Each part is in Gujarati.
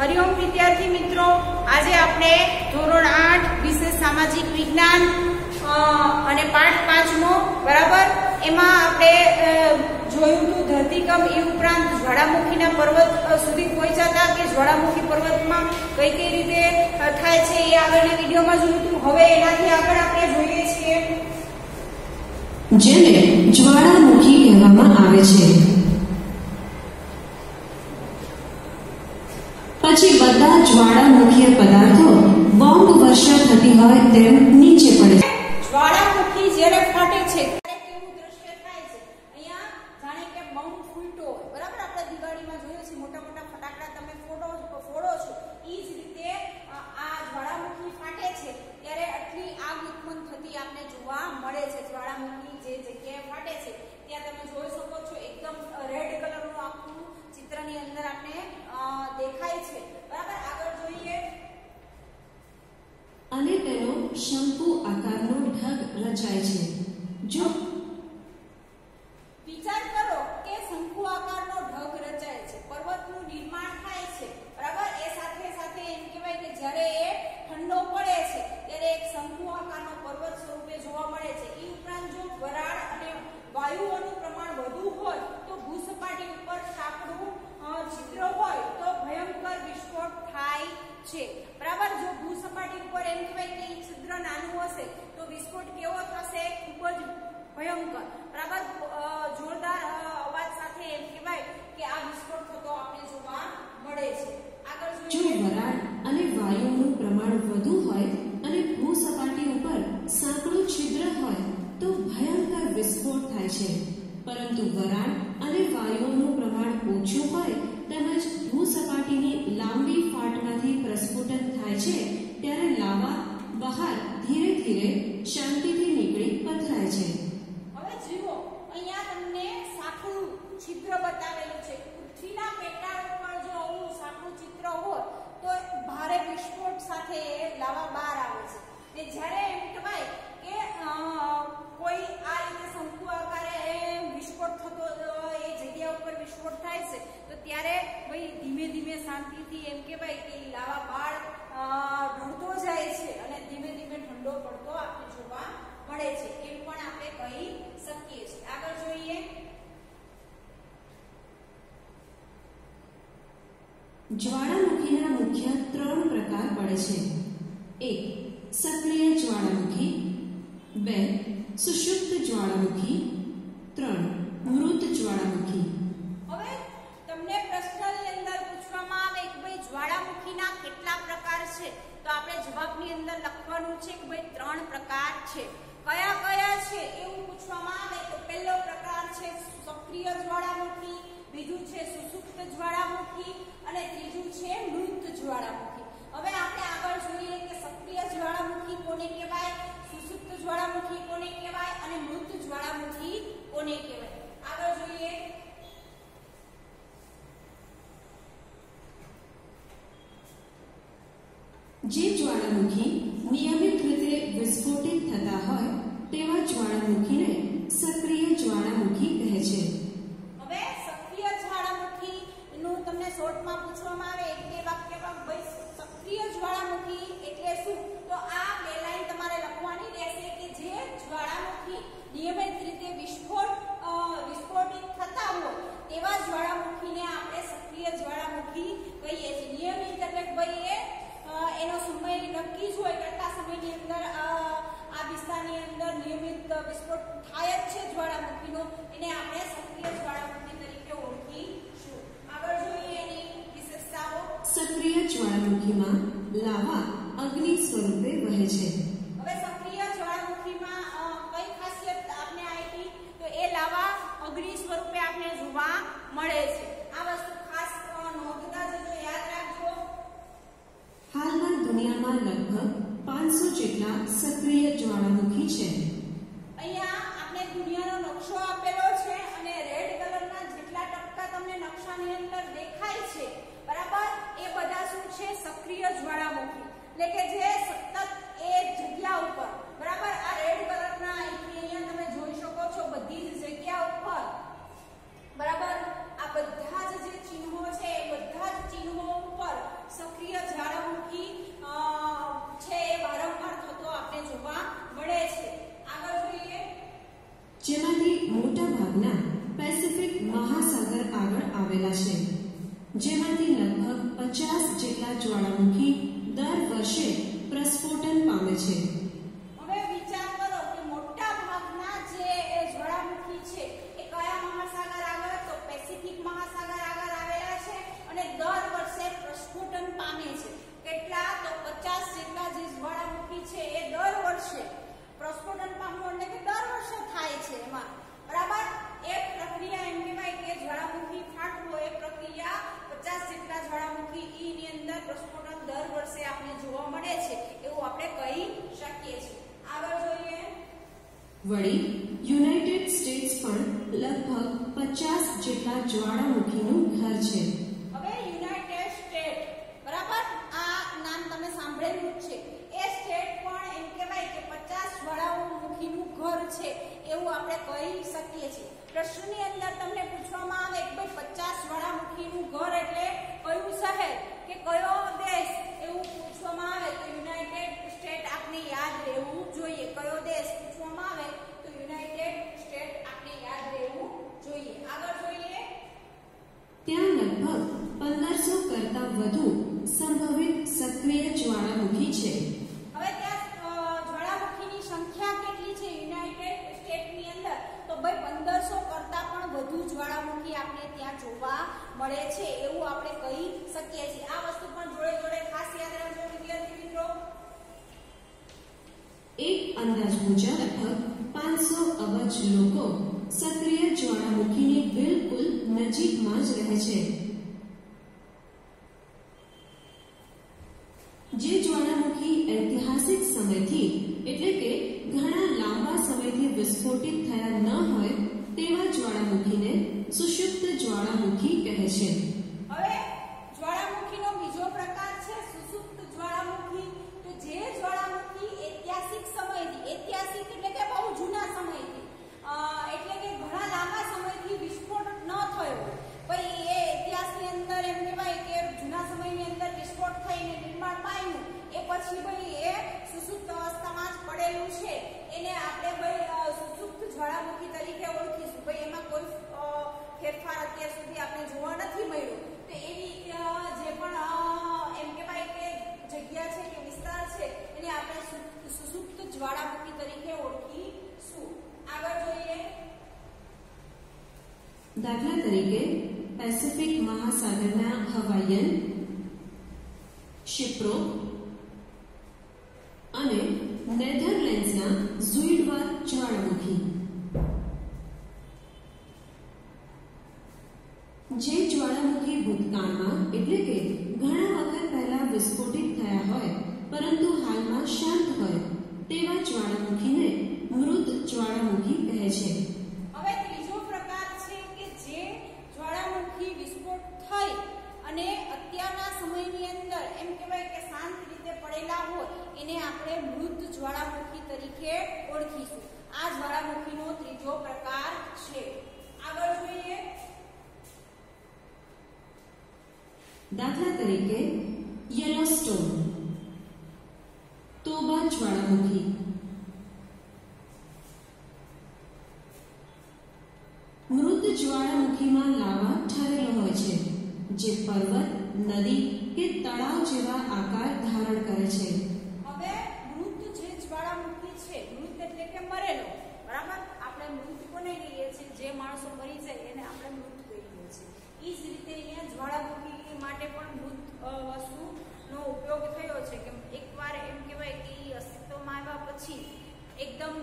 હરિઓમ વિદ્યાર્થી મિત્રો, આજે આપણે ધોરણ આઠ, વિશેષ સામાજિક વિજ્ઞાન અને પાઠ પાંચમો, બરાબર? એમાં આપણે જોયું હતું ધરતીકંપ એ ઉપરાંત જ્વાળામુખીના પર્વત સુધી પહોંચ્યા કે જ્વાળામુખી પર્વતમાં કઈ કઈ રીતે થાય છે એ આગળના વિડીયોમાં જોયું હતું. હવે એનાથી આગળ આપણે જોઈએ છીએ. જેને જ્વાળામુખી કહેવામાં આવે છે. પછી બધા જ્વાળામુખીય પદાર્થો બોમ્બ વર્ષા થતી હોય તેમ નીચે પડે છે. જ્વાળામુખી જ્યારે ફાટે છે દિવાળીમાં જોઈએ છીએ મોટા મોટા ફટાકડા તમે ફોડો ફોડો છો. એ રીતે આ જ્વાળામુખી ફાટે છે, ત્યારે આટલી આગ ઉત્પન્ન જોવા મળે છે. જ્વાળામુખી જે જગ્યાએ ફાટે છે, ત્યાં તમે જોઈ શકો છો, એકદમ રેડ કલરનું આખું ચિત્રની અંદર આપણે દેખાય છે. બરાબર? આગળ જોઈએ. અને તેનો શંકુ આકારનો ઢગ રચાય છે. જો વિચાર કરો કે શંકુ આકારનો ઢગ રચાય છે. પર્વતનું નિર્માણ થાય છે. બરાબર? એ સાથે સાથે એમ કહેવાય કે જ્યારે એ ઠંડો પડે છે ત્યારે એક શંકુ આકારનો પર્વત સ્વરૂપે જોવા મળે છે. એ ઉપરાંત જો વરાળ અને વાયુઓનું પ્રમાણ વધુ હોય તો ભૂસપાટી ઉપર સાંકડું અ, છિદ્ર હોય તો ભયંકર વિસ્ફોટ થાય છે બરાબર જો ભૂસપાટી ઉપર એમ કહેવાય કે ઈ છિદ્ર નાનું હશે તો વિસ્ફોટ કેવો થશે ખૂબ જ ભયંકર બરાબર અ, જોરદાર અ, અવાજ સાથે એમ કહેવાય કે આ વિસ્ફોટ થતો આપણે જોવા મળે છે આગળ જો જોઈએ વરાળ અને વાયુનું પ્રમાણ વધુ હોય અને ભૂસપાટી ઉપર સાંકડું છિદ્ર હોય તો ભયંકર વિસ્ફોટ થાય છે પરંતુ વરાળ અને વાયુઓનું પ્રમાણ ઓછું હોય તેમજ ભૂસપાટીની લાંબી ફાટમાંથી પ્રસ્ફુટન થાય છે ત્યારે લાવા બહાર ધીરે શાંતિથી નીકળી પથરાય છે. હવે જુઓ, અહીંયા તમને સાંકડું છિદ્ર બતાવેલું છે. પૃથ્વીના પેટાળ ઉપર જો આવું સાંકડું ચિત્ર હોય, તો ભારે વિસ્ફોટ સાથે લાવા બહાર આવે છે. ને જ્યારે એમ કહેવાય કે કોઈ આ રીતે શંકુ આકારે વિસ્ફોટ થતો એ જગ્યા ઉપર વિસ્ફોટ થાય છે, તો ત્યારે ભાઈ ધીમે ધીમે શાંતિથી એમ કહેવાય કે લાવા બાળ ઢળતો જાય છે અને ધીમે ધીમે ઠંડો પડતો આપણે જોવા મળે છે. એમ પણ આપણે કહી શકીએ છીએ. આગળ જોઈએ. જ્વાળામુખીના મુખ્ય ત્રણ પ્રકાર પડે છે. એક, સક્રિય જ્વાળામુખી. બે સુષુપ્ત જ્વાળામુખી. ત્રણ, મૃત જ્વાળામુખી હવે તમને પ્રશ્નની અંદર પૂછવામાં આવે કે ભાઈ જ્વાળામુખીના કેટલા પ્રકાર છે તો આપણે જવાબની અંદર છે કે ભાઈ ત્રણ પ્રકાર છે. કયા કયા છે એવું પૂછવામાં આવે તો પહેલો પ્રકાર છે સક્રિય જ્વાળામુખી, બીજું છે સુસુપ્ત જ્વાળામુખી અને ત્રીજું છે મૃત જ્વાળામુખી. હવે આપણે આગળ જોઈએ કે સક્રિય જ્વાળામુખી કોને કહેવાય, સુસુપ્ત જ્વાળામુખી કોને કહેવાય અને મૃત જ્વાળામુખી કોને કહેવાય. આગળ જોઈએ. જે જ્વાળામુખી નિયમિત રીતે વિસ્ફોટિત થતા હોય તેવા જ્વાળામુખીને સક્રિય જ્વાળામુખી કહે છે હવે સક્રિય જ્વાળામુખી નું તમને શોર્ટમાં પૂછવામાં આવે એક બે વાક્યમાં ભાઈ સક્રિય જ્વાળામુખી એટલે શું તો આ બે લાઈન તમારે લખવાની રહેશે કે જે જ્વાળામુખી નિયમિત રીતે વિસ્ફોટ અ, વિસ્ફોટિત થતા હોય તેવા જ્વાળામુખીને આપણે સક્રિય જ્વાળામુખી કહીએ છીએ નિયમિત એટલે કે ભાઈ એ અ, એનો સમય નક્કી જ હોય કે આટલા સમયની અંદર આ વિસ્તારની અંદર નિયમિત વિસ્ફોટ થાય જ છે જ્વાળામુખીનો. એને આપણે સક્રિય જ્વાળામુખી તરીકે ઓળખીશું. આગળ જોઈએ એની વિશેષતાઓ. સક્રિય જ્વાળામુખીમાં લાવા અગ્નિ સ્વરૂપે વહે છે હવે સક્રિય જ્વાળામુખીમાં અ, કઈ ખાસિયત આપને આપી તો એ લાવા અગ્નિ સ્વરૂપે આપને જોવા મળે છે આ વસ્તુ ખાસ અ, નોંધતા જજો યાદ રાખજો હાલમાં દુનિયામાં લગભગ પાંચસો જેટલા સક્રિય જ્વાળામુખી છે અહીંયા આપણે દુનિયાનો નકશો આપેલો છે અને રેડ કલરના જેટલા ટપકા તમને નકશાની અંદર દેખાય છે બરાબર એ બધા શું છે સક્રિય જ્વાળામુખી એટલે કે જે સતત એ જગ્યા ઉપર બરાબર આ રેડ કલરના અહીંથી અહીંયા તમે જોઈ શકો છો બધી જ જગ્યા ઉપર બરાબર આ બધા જ જે ચિહ્નો છે એ બધા જ ચિહ્નો ઉપર છે હવે વિચાર કરો કે મોટા ભાગના જે એ જ્વાળામુખી છે એ કયા મહાસાગર આગળ તો પેસિફિક મહાસાગર આગળ આવેલા છે અને દર વર્ષે પ્રસ્ફોટન પામે છે કેટલા તો 50 જેટલા જે જ્વાળામુખી છે એ દર વર્ષે પ્રસ્ફોટન પામવું એટલે કે દર વર્ષે થાય છે એમાં બરાબર એક પ્રક્રિયા એમ કહેવાય કે જ્વાળામુખી ફાટવો એ પ્રક્રિયા 50 જેટલા જ્વાળામુખી ઈ ની અંદર પ્રસ્ફોટન દર વર્ષે આપણે જોવા મળે છે એવું આપણે કહી શકીએ છીએ આગળ જોઈએ વળી, યુનાઇટેડ સ્ટેટ્સ પણ લગભગ પચાસ જેટલા જ્વાળામુખીનું ઘર છે. હવે યુનાઇટેડ સ્ટેટ, બરાબર? આ નામ તમે સાંભળેલું છે. એ સ્ટેટ પણ એમ કહેવાય કે 50 જ્વાળામુખીનું ઘર છે એવું આપણે કહી શકીએ છીએ. પ્રશ્નની અંદર તમને પૂછવામાં આવે કે ભાઈ 50 જ્વાળામુખીનું ઘર એટલે કયું શહેર કે કયો દેશ એવું પૂછવામાં આવે તો યુનાઇટેડ સ્ટેટ આપને યાદ રહેવું જોઈએ કયો દેશ પૂછવામાં આવે તો યુનાઇટેડ સ્ટેટ આપને યાદ રહેવું જોઈએ આગળ જોઈએ ત્યાં લગભગ પંદરસો કરતા વધુ સંભવિત સક્રિય જ્વાળામુખી છે હવે ત્યાં અ, જ્વાળામુખીની સંખ્યા કેટલી છે યુનાઇટેડ સ્ટેટની અંદર તો ભાઈ પંદરસો કરતા પણ વધુ જ્વાળામુખી આપણે ત્યાં જોવા મળે છે એવું આપણે કહી શકીએ છીએ આ વસ્તુ પણ જોડે જોડે ખાસ યાદ રાખજો વિદ્યાર્થી મિત્રો એક અંદાજ મુજબ લગભગ પાંચસો અબજ લોકો સક્રિય જ્વાળામુખીની બિલકુલ નજીકમાં જ રહે છે જે જ્વાળામુખી ઐતિહાસિક સમયથી, એટલે કે ઘણા લાંબા સમયથી વિસ્ફોટિત થયા ન હોય, તેવા જ્વાળામુખીને સુષુપ્ત જ્વાળામુખી કહે છે. હવે જ્વાળામુખીનો બીજો પ્રકાર છે સુસુપ્ત જ્વાળામુખી તો જે જ્વાળામુખી ઐતિહાસિક સમયથી ઐતિહાસિક એટલે કે બહુ જૂના સમયથી અ, એટલે કે ઘણા લાંબા સમયથી વિસ્ફોટ ન થયો પછી એ ઇતિહાસની અંદર એમ કહેવાય કે જૂના સમયની અંદર વિસ્ફોટ થઈને નિર્માણ પામ્યું એ પછી ભાઈ એ સુસુપ્ત અવસ્થામાં જ પડેલું છે એને આપણે ભાઈ અ, સુસુપ્ત જ્વાળામુખી તરીકે ઓળખીશું ભાઈ એમાં કોઈ અ, ફેરફાર અત્યાર સુધી આપણે જોવા નથી મળ્યો તો એવી અ, જે પણ અ, એમ કહેવાય કે જગ્યા છે કે વિસ્તાર છે એને આપણે સુ- સુસુપ્ત જ્વાળામુખી તરીકે ઓળખીશું આગળ જોઈએ દાખલા તરીકે પેસિફિક મહાસાગરના હવાઈયન શિપ્રો અને નેધરલેન્ડ્સના ઝુઇડવા જ્વાળામુખી જે જ્વાળામુખી ભૂતકાળમાં, એટલે કે ઘણા વખત પહેલા વિસ્ફોટિત થયા હોય, પરંતુ હાલમાં શાંત હોય, તેવા જ્વાળામુખીને મૃત જ્વાળામુખી કહે છે હવે ત્રીજો પ્રકાર છે કે જે જ્વાળામુખી વિસ્ફોટ થઈ અને અત્યારના સમયની અંદર એમ કહેવાય કે શાંત રીતે પડેલા હોય, એને આપણે મૃત જ્વાળામુખી તરીકે ઓળખીશું. આ જ્વાળામુખીનો ત્રીજો પ્રકાર છે. આગળ જોઈએ. દાખલા તરીકે યલોસ્ટોન તોબા જ્વાળામુખી. મૃત જ્વાળામુખીમાં લાવા ઠરેલો હોય છે, જે પર્વત, નદી કે તળાવ જેવા આકાર ધારણ કરે છે. હવે મૃત જે જ્વાળામુખી છે, મૃત એટલે કે મરેલો, બરાબર? આપણે મૃત કોને કહીએ છીએ? જે માણસો મરી જાય એને આપણે મૃત કહીએ છીએ. એ જ રીતે અહીંયા જ્વાળામુખી માટે પણ મૃત વસ્તુનો ઉપયોગ થયો છે કે એકવાર એમ કહેવાય કે એ અસ્તિત્વમાં આવ્યા પછી એકદમ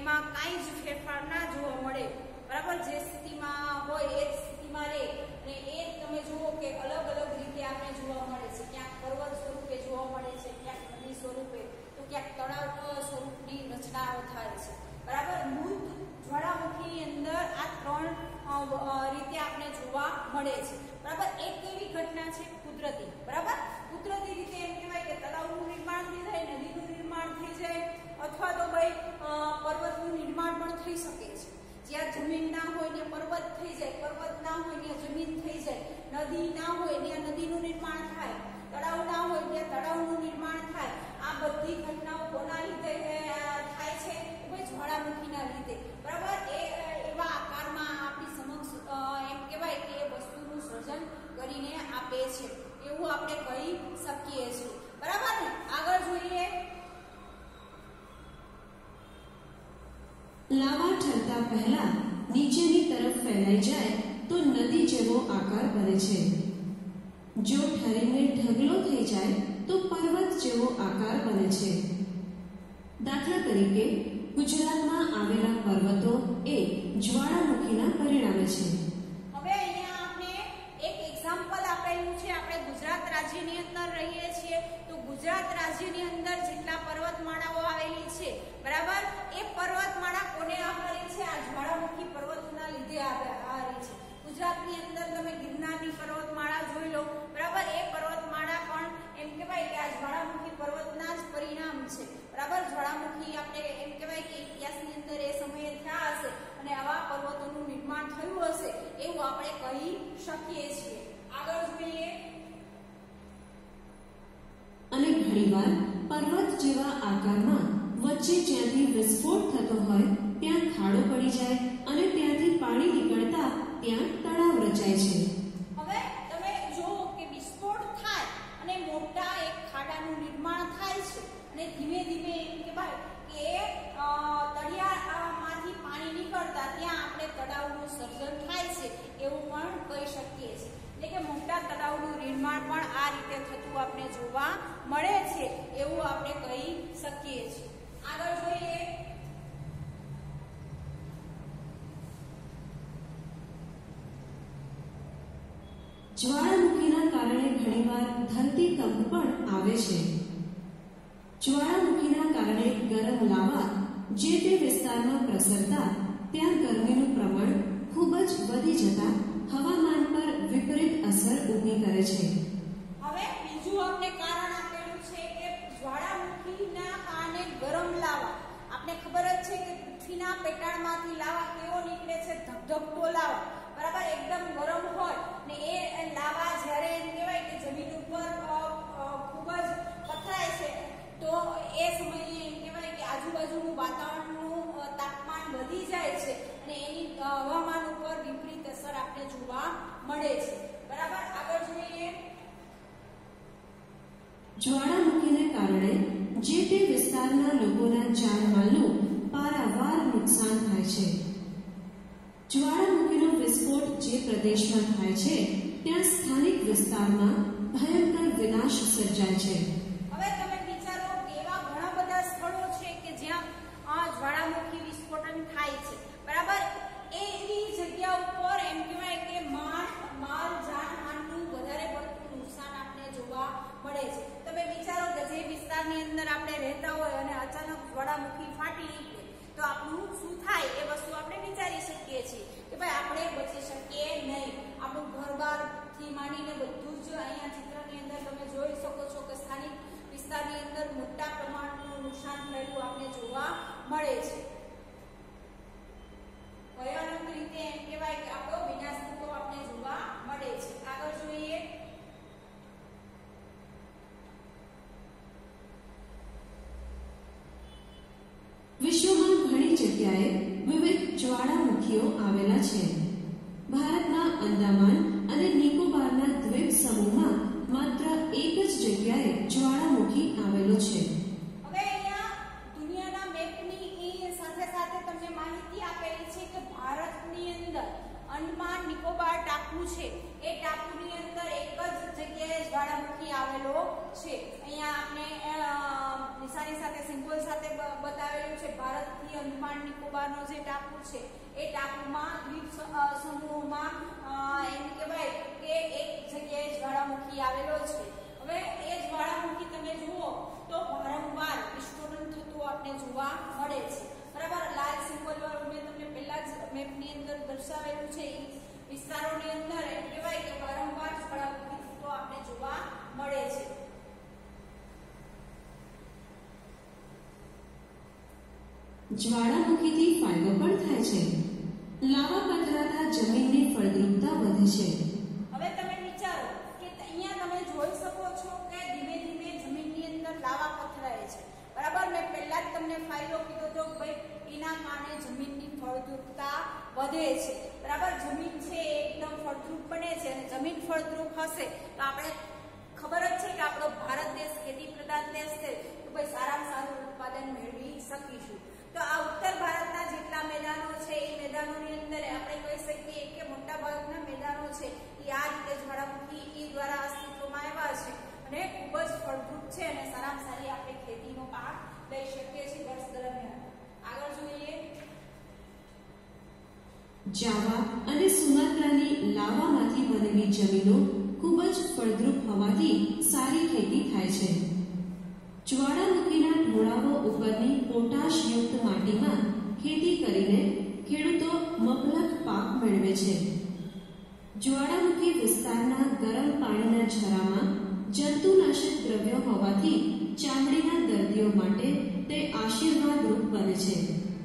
એમાં કાંઈ જ ફેરફાર ના જોવા મળે. બરાબર? જે સ્થિતિમાં હોય એ જ સ્થિતિમાં રહે. અને એ તમે જુઓ કે અલગ અલગ રીતે આપણે જોવા મળે છે. ક્યાંક પર્વત સ્વરૂપે જોવા મળે છે, ક્યાંક નદી સ્વરૂપે. તો ક્યાંક તળાવ સ્વરૂપની રચનાઓ થાય છે. બરાબર? મૃત જ્વાળામુખીની અંદર આ ત્રણ રીતે આપણે જોવા મળે છે. બરાબર? એક એવી ઘટના છે કુદરતી. બરાબર કુદરતી રીતે એમ કહેવાય કે તળાવનું નિર્માણ થઈ જાય નદીનું નિર્માણ થઈ જાય અથવા તો ભાઈ અ, પર્વતનું નિર્માણ પણ થઈ શકે છે જ્યાં જમીન ના હોય ત્યાં પર્વત થઈ જાય પર્વત ના હોય ત્યાં જમીન થઈ જાય નદી ના હોય ત્યાં નદીનું નિર્માણ થાય તળાવ ના હોય ત્યાં તળાવનું નિર્માણ થાય આ બધી ઘટનાઓ કોના લીધે અ, થાય છે તો ભાઈ જ્વાળામુખીના લીધે બરાબર એ અ, એવા આકારમાં આપણી સમક્ષ અ, એમ કહેવાય કે એ વસ્તુનું સર્જન કરીને આપે છે એવું આપણે કહી શકીએ છીએ બરાબર ને આગળ જોઈએ લાવા ઠરતા પહેલા નીચેની તરફ ફેલાઈ જાય તો નદી જેવો આકાર બને છે. જો ઠરીને ઢગલો થઈ જાય તો પર્વત જેવો આકાર બને છે. દાખલા તરીકે, ગુજરાતમાં આવેલા પર્વતો એ જ્વાળામુખીના પરિણામે છે હવે અહીંયા આપણે એક એક્ઝામ્પલ આપેલું છે આપણે ગુજરાત રાજ્યની અંદર રહીએ છીએ, તો ગુજરાત રાજ્યની અંદર જેટલા પર્વતમાળાઓ આવેલી છે, બરાબર? એ પર્વતમાળા કોને આભારી છે? આ જ્વાળામુખી પર્વતના લીધે આવેલી છે. ગુજરાતની અંદર તમે ગિરનારની પર્વતમાળા જોઈ લો, બરાબર? એ પર્વતમાળા પણ એમ કહેવાય કે આ જ્વાળામુખી પર્વતના જ પરિણામ છે, બરાબર? જ્વાળામુખી આપણે એમ કહેવાય કે ઇતિહાસની અંદર એ સમયે થયા હશે અને આવા પર્વતોનું નિર્માણ થયું હશે, એવું આપણે કહી શકીએ છીએ. આગળ જોઈએ અને ઘણીવાર પર્વત જેવા આકારમાં વચ્ચે જ્યાંથી વિસ્ફોટ થતો હોય, ત્યાં ખાડો પડી જાય અને ત્યાંથી પાણી નીકળતા ત્યાં તળાવ રચાય છે. હવે તમે જુઓ કે વિસ્ફોટ થાય અને મોટા એક ખાડાનું નિર્માણ થાય છે. અને ધીમે ધીમે એમ કહેવાય કે તળિયામાંથી પાણી નીકળતા ત્યાં આપણે તળાવનું સર્જન થાય છે. એવું પણ કહી શકીએ છીએ. એટલે કે મોટા તળાવનું નિર્માણ પણ આ રીતે થતું આપણે જોવા મળે છે, એવું આપણે કહી શકીએ છીએ. આગળ જોઈએ. જ્વાળામુખીના કારણે ઘણીવાર ધરતીકંપ પણ આવે છે. જ્વાળામુખીના કારણે ગરમ લાવા જે તે વિસ્તારમાં પ્રસરતા, ત્યાં ગરમીનું પ્રમાણ ખૂબ જ વધી જતા હવામાન વિપરીત અસર ઊભી કરે છે. હવે બીજું આપણે કારણ આપેલું છે કે જ્વાળામુખીના કારણે ગરમ લાવા. આપણે ખબર જ છે કે પૃથ્વીના પેટાળમાંથી લાવા કેવો નીકળે છે? ધબધબતો લાવા. બરાબર? એકદમ ગરમ હોય ને એ લાવા જ્યારે એમ કહેવાય કે જમીન ઉપર અ, અ, ખૂબ જ પથરાય છે તો એ સમયે એમ કહેવાય કે આજુબાજુનું વાતાવરણનું અ, તાપમાન વધી જાય છે અને એની અ, હવામાન ઉપર વિપરીત અસર આપણે જોવા મળે છે. બરાબર? આગળ જોઈએ. જ્વાળામુખીને કારણે જે તે વિસ્તારના લોકોના જાનમાલનું પારાવાર નુકસાન થાય છે. જ્વાળામુખીનો વિસ્ફોટ જે પ્રદેશમાં થાય છે ત્યાં સ્થાનિક વિસ્તારમાં ભયંકર વિનાશ સર્જાય છે. હવે તમે વિચારો કે એવા ઘણા બધા સ્થળો છે કે જ્યાં આ જ્વાળામુખી વિસ્ફોટન થાય છે. બરાબર? એવી જગ્યા ઉપર એમ કહેવાય કે માલ માલ જાનહાનનું વધારે પડતું નુકસાન આપણે જોવા મળે છે. તમે વિચારો કે જે વિસ્તારની અંદર આપણે રહેતા હોય અને અચાનક જ્વાળામુખી ફાટી નીકળે, તો આપણું શું થાય એ વસ્તુ આપણે વિચારી શકીએ છીએ કે ભાઈ આપણે બચી શકીએ નહીં. આપણું ઘરબારથી માંડીને બધું જ અહીંયા ચિત્રની અંદર તમે જોઈ શકો છો કે સ્થાનિક વિસ્તારની અંદર મોટા પ્રમાણનું નુકસાન થયેલું આપણે જોવા મળે છે. ભયાનક રીતે કહેવાય આપણો વિનાશ થતો આપણે જોવા મળે છે. આગળ જોઈએ. વિશ્વમાં ઘણી જગ્યાએ વિવિધ જ્વાળામુખીઓ આવેલા છે. ભારતના અંદામાન અને નિકોબારના દ્વીપ સમૂહમાં માત્ર એક જ જગ્યાએ જ્વાળામુખી આવેલો છે હવે અહીંયા દુનિયાના મેપની ઈ સાથે સાથે તમને માહિતી આપેલી છે કે ભારતની અંદર અંડમાન નિકોબાર ટાપુ છે. એ ટાપુની અંદર એક જ જગ્યાએ જ્વાળામુખી આવેલો છે. અહીંયા આપણે નિશાની સાથે, સિમ્બોલ સાથે બતાવેલું છે ભારતથી અંડમાન નિકોબારનો જે ટાપુ છે. એ ટાપુમાં દ્વીપ સમૂહમાં એમ કહેવાય કે એક જગ્યાએ જ્વાળામુખી આવેલો છે. હવે એ જ્વાળામુખી તમે જુઓ તો વારંવાર વિસ્ફોટન થતું આપણે જોવા મળે છે. બરાબર? લાલ સિમ્બોલ વાળું મેં તમને પહેલા જ મેપની અંદર દર્શાવેલું છે. એ વિસ્તારોની અંદર એમ કહેવાય કે વારંવાર જ્વાળામુખી આપણે જોવા મળે છે. જ્વાળામુખીથી ફાયદો પણ થાય છે. લાવા પથરાતા જમીનની ફળદ્રુપતા વધે છે. હવે તમે વિચારો કે અહીંયા તમે જોઈ શકો છો કે ધીમે ધીમે જમીનની અંદર લાવા પથરાય છે. બરાબર? મેં પહેલા જ તમને ફાયદો કીધો તો કે ભાઈ એના કારણે જમીનની ફળદ્રુપતા વધે છે. બરાબર? જમીન છે એકદમ ફળદ્રુપ બને છે અને જમીન ફળદ્રુપ હશે તો આપણે ખબર જ છે કે આપણો ભારત દેશ ખેતી પ્રધાન દેશ છે. તો ભાઈ સારામાં સારું ઉત્પાદન મેળવી શકીશું તો આ ઉત્તર ભારતના જેટલા મેદાનો છે એ મેદાનોની અંદર આપણે કહી શકીએ કે મોટા ભાગના મેદાનો છે એ આ રીતે જ્વાળામુખી એ દ્વારા અસ્તિત્વમાં આવ્યા છે અને ખૂબ જ ફળદ્રુપ છે અને સારામાં સારી આપણે ખેતીનો પાક લઈ શકીએ છીએ વર્ષ દરમિયાન આગળ જોઈએ જાવા અને સુમાત્રાની લાવામાંથી બનેલી જમીનો ખૂબ જ ફળદ્રુપ હોવાથી સારી ખેતી થાય છે જ્વાળામુખીના ઢોળાવો ઉપરની પોટાશયુક્ત માટીમાં ખેતી કરીને ખેડૂતો મબલખ પાક મેળવે છે જ્વાળામુખી વિસ્તારના ગરમ પાણીના ઝરામાં જંતુનાશક દ્રવ્યો હોવાથી ચામડીના દર્દીઓ માટે તે આશીર્વાદરૂપ બને છે.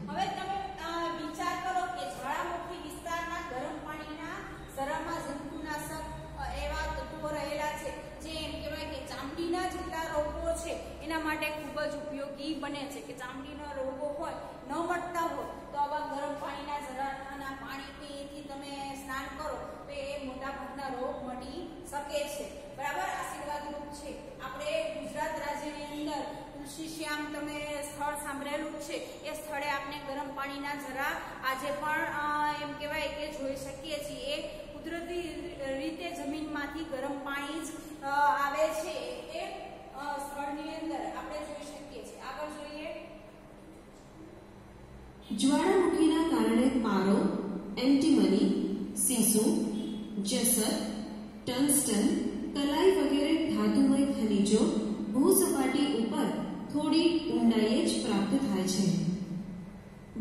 હવે તમે વિચાર કરો કે જ્વાળામુખી વિસ્તારના ગરમ પાણીના સરામાં જંતુનાશક એવા તત્વો રહેલા છે, જે એમ કહેવાય કે ચામડીના જેટલા રોગો છે, એના માટે ખૂબ જ ઉપયોગી બને છે. કે ચામડીના રોગો હોય, ન મટતા હોય, તો આવા ગરમ પાણીના ઝરાના પાણીથી તમે સ્નાન કરો, તો એ મોટા ભાગના રોગ મટી શકે છે. બરાબર? આશીર્વાદ રૂપ છે. આપણે ગુજરાત રાજ્યની અંદર તુલસી શ્યામ તમે સ્થળ સાંભળેલું છે. એ સ્થળે આપણે ગરમ પાણીના જરા આજે પણ એમ કહેવાય કે જોઈ શકીએ છીએ. એ કુદરતી રીતે જમીનમાંથી ગરમ પાણી જ આવે છે એ સ્થળની અંદર આપણે જોઈ શકીએ છીએ. આગળ જોઈએ. જ્વાળામુખીના કારણે પારો, એન્ટીમની, સીસુ, જસર, ટંગસ્ટન, કલાઈ વગેરે ધાતુમય ખનિજો, ભૂસપાટી ઉપર થોડી ઊંડાઈએ જ પ્રાપ્ત થાય છે.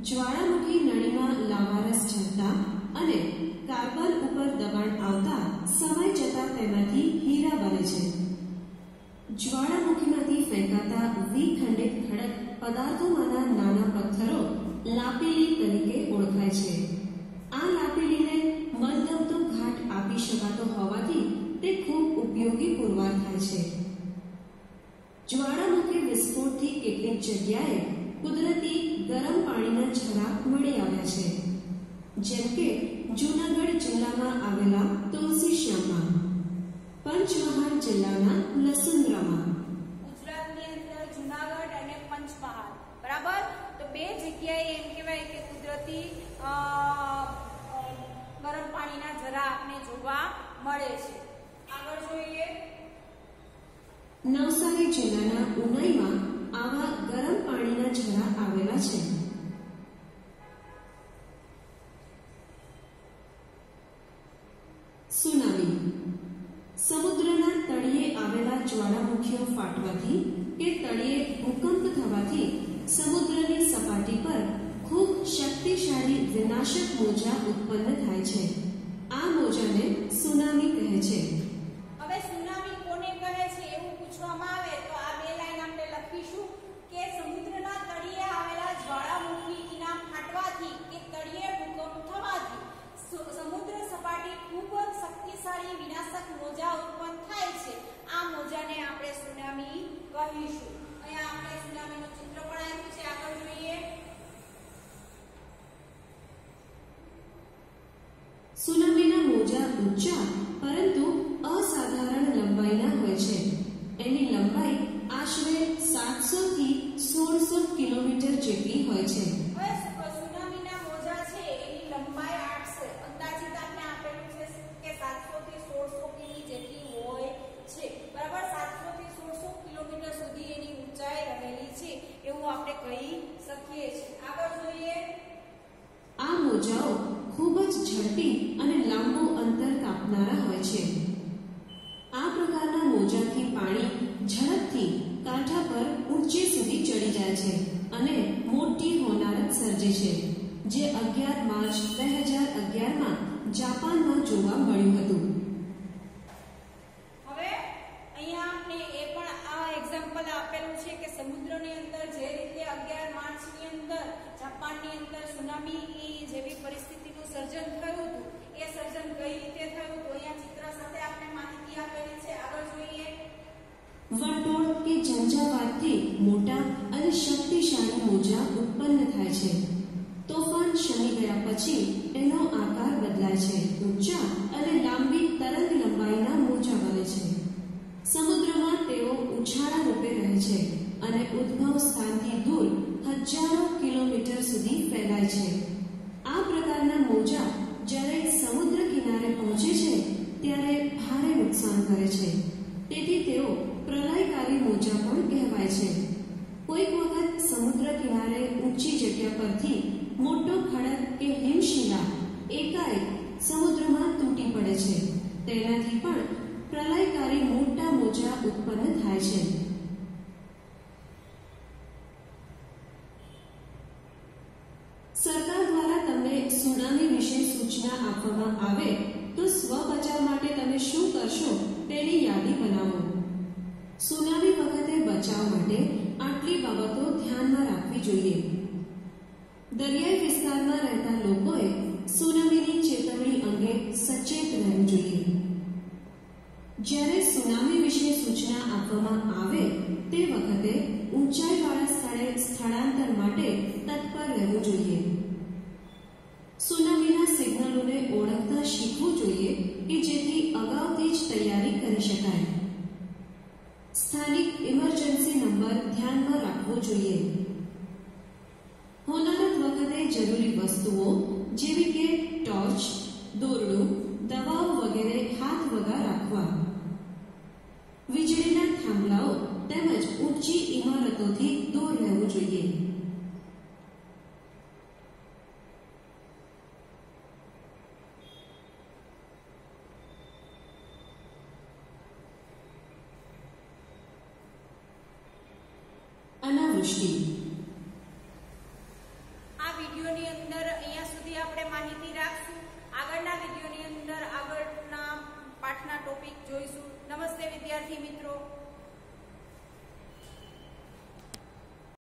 જ્વાળામુખી નળીમાં લાવારસ જમતા અને કાર્બન ઉપર દબાણ આવતા સમય જતા તેમાંથી હીરા બને છે. જ્વાળામુખીમાંથી ફેંકાતા વિખંડિત ખડક પદાર્થોમાંના નાના પથ્થરો લાપેલી તરીકે ઓળખાય છે. આ લાપેલીને મનગમતો ઘાટ આપી શકાતો હોવાથી તે ખૂબ ઉપયોગી પુરવાર થાય છે. જગ્યાએ કુદરતી ગરમ પાણીના ઝરા મળી આવ્યા છે. જેમ કે જૂનાગઢ જિલ્લામાં આવેલા તુલસી શ્યામમાં પંચમહાલ જિલ્લાના લસુંદ્રામાં. ગુજરાતની અંદર જૂનાગઢ અને પંચમહાલ બરાબર? તો બે જગ્યાએ એમ કહેવાય કે કુદરતી ગરમ પાણીના જરા આપને જોવા મળે છે. આગળ જોઈએ. નવસારી જિલ્લાના ઉનાઈમાં આવા ગરમ પાણીના ઝરા આવેલા છે. સુનામી. સમુદ્રના તળિયે આવેલા જ્વાળામુખીઓ ફાટવાથી કે તળિયે ભૂકંપ થવાથી સમુદ્રની સપાટી પર ખૂબ શક્તિશાળી વિનાશક મોજા ઉત્પન્ન થાય છે. આ મોજાને સુનામી કહે છે હવે સુનામી કોને કહે છે એવું પૂછવામાં આવે તો આ બે લાઈન આપણે લખીશું કે સમુદ્રના તળિયે આવેલા જ્વાળામુખી ઇનામ ફાટવાથી કે તળિયે ભૂકંપ થવાથી સુ- સમુદ્ર સપાટી ખૂબ જ શક્તિશાળી વિનાશક મોજા ઉત્પન્ન થાય છે આ મોજાને આપણે સુનામી કહીશું અહીંયા આપણે સુનામીનું ચિત્ર પણ આપ્યું છે આગળ જોઈએ સુનામીના મોજા ઊંચા પરંતુ અસાધારણ લંબાઈના હોય છે એની લંબાઈ આશરે સાતસો થી સોળસો કિલોમીટર જેટલી હોય છે હવે સુ- સુનામીના મોજા છે એની લંબાઈ આઠસો અંદાજિત આપણે આપેલું છે કે 700 થી 1600 કિમી જેટલી હોય છે બરાબર 700 થી 1600 કિલોમીટર સુધી એની ઊંચાઈ રહેલી છે એવું આપણે કહી શકીએ છીએ આગળ જોઈએ આ મોજાઓ ખૂબ જ ઝડપી અને લાંબુ અંતર કાપનારા હોય છે આ પ્રકારના મોજાથી પાણી ઝડપથી કાંઠા પર ઊંચે સુધી ચડી જાય છે અને મોટી હોનારત સર્જે છે જે અગિયાર માર્ચ બે હજાર અગિયારમાં જાપાનમાં જોવા મળ્યું હતું. હવે અહીંયા આપણે એ પણ આ એક્ઝામ્પલ આપેલું છે કે સમુદ્રની અંદર જે રીતે 11 માર્ચની અંદર જાપાનની અંદર સુનામી જેવી પરિસ્થિતિનું સર્જન થયું હતું એ સર્જન કઈ રીતે થયું તો અહીંયા ચિત્ર સાથે આપણે માહિતી આપેલી છે. આગળ જોઈએ. ઊર્જાવાદથી મોટા અને શક્તિશાળી મોજા ઉત્પન્ન થાય છે. તોફાન શમી ગયા પછી એનો આકાર બદલાય છે. ઊંચા અને લાંબી તરંગ લંબાઈના મોજા બને છે. સમુદ્રમાં તેઓ ઉછાળા રૂપે રહે છે અને ઉદ્ભવ સ્થાનથી દૂર હજારો કિલોમીટર સુધી ફેલાય છે. છે. સરકાર દ્વારા તમને સુનામી વિશે સૂચના આપવામાં આવે તો સ્વ બચાવ માટે તમે શું કરશો તેની યાદી બનાવો. સુનામી વખતે બચાવ માટે આટલી બાબતો ધ્યાનમાં રાખવી જોઈએ. દરિયાઈ વિસ્તારમાં રહેતા લોકોએ સુનામીની ચેતવણી અંગે સચેત રહેવું જોઈએ. જ્યારે સુનામી વિશે સૂચના આપવામાં આવે, તે વખતે ઊંચાઈવાળા સ્થળે સ્થળાંતર માટે તત્પર રહેવું જોઈએ. સુનામીના સિગ્નલોને ઓળખતા શીખવું જોઈએ કે જેથી અગાઉથી જ તૈયારી કરી શકાય. સ્થાનિક ઇમરજન્સી નંબર ધ્યાનમાં રાખવો જોઈએ. હોનારત વખતે જરૂરી વસ્તુઓ જેવી કે ટોર્ચ દોરડું દવાઓ વગેરે હાથ વગા રાખવા વીજળીના થાંભલાઓ તેમજ ઊંચી ઇમારતોથી દૂર રહેવું જોઈએ અનાવૃષ્ટિ આ